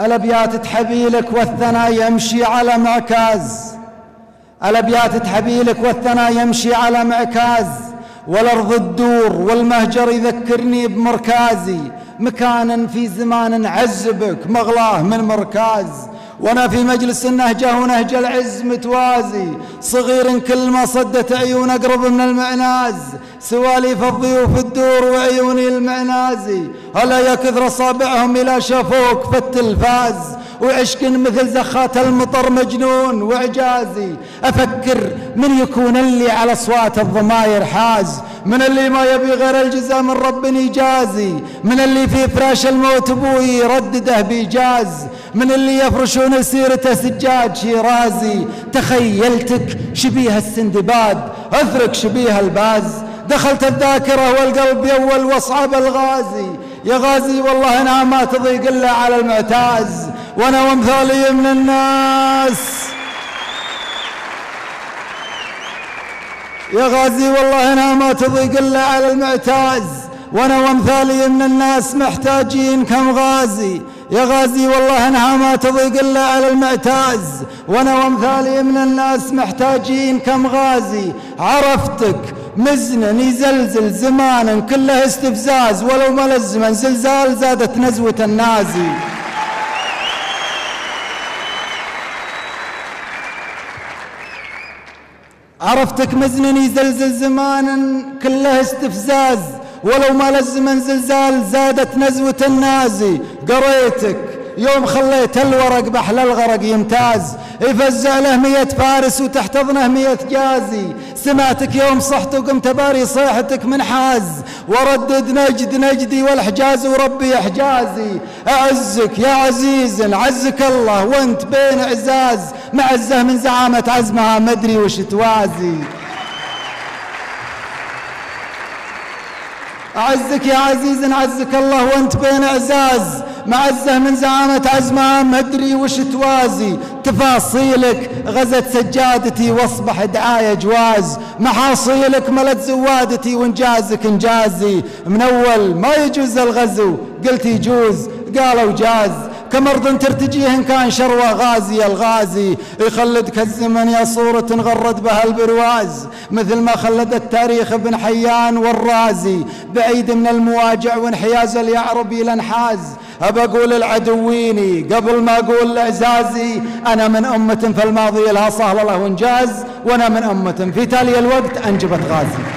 الأبيات تحبيلك والثنا يمشي على معكاز. الأبيات تحبيلك والثنا يمشي على معكاز. والأرض تدور والمهجر يذكرني بمركازي. مكانا في زمان عزبك مغلاه من مركاز. وأنا في مجلس النهجة ونهج العز متوازي صغير كل ما صدت عيون اقرب من المعناز. سواليف الضيوف الدور وعيوني المعنازي. هلا يا كثر أصابعهم إلى شافوك في التلفاز. وعشق مثل زخات المطر مجنون وعجازي أفكر من يكون اللي على أصوات الضماير حاز. من اللي ما يبي غير الجزاء من رب إيجازي من اللي في فراش الموت أبوي يردده بإيجاز من اللي يفرشون سيرته سجاد شيرازي تخيلتك شبيه السندباد. أثرك شبيه الباز. دخلت الذاكرة والقلب يول واصعب الغازي. يا غازي والله أنا ما تضيق إلا على المعتاز وأنا وأمثالي من الناس. يا غازي والله أنا ما تضيق إلا على المعتاز وأنا وأمثالي من الناس محتاجين كم غازي. يا غازي والله انها ما تضيق إلا على المعتاز وأنا وأمثالي من الناس محتاجين كم غازي. عرفتك مزنا يزلزل زمانا كله استفزاز ولو ما الزمن زلزال زادت نزوة النازي. عرفتك مزنا يزلزل زمانا كله استفزاز ولو ما لزمن زلزال زادت نزوة النازي. قريتك يوم خليت الورق بحل الغرق يمتاز. يفزع له مية فارس وتحتضنه مية جازي. سمعتك يوم صحت وقمت باري صيحتك من حاز. وردد نجد نجدي والحجاز وربي حجازي أعزك يا عزيز عزك الله وانت بين عزاز. معزه من زعامة عزمها مدري وش توازي. أعزك يا عزيز عزك الله وانت بين اعزاز معزه من زعامة عزمة ما ادري وش توازي. تفاصيلك غزت سجادتي واصبح دعاية جواز. محاصيلك ملت زوادتي وانجازك انجازي. من أول ما يجوز الغزو قلت يجوز قالوا جاز. كمرض ترتجيه إن كان شروى غازي الغازي يخلدك الزمن يا صورة غرد بها البرواز مثل ما خلد التاريخ ابن حيان والرازي بعيد من المواجع وانحياز اليعربي الانحاز أبى أقول العدويني قبل ما أقول الإعزازي أنا من أمة في الماضي لها صهلة وإنجاز وأنا من أمة في تالي الوقت أنجبت غازي.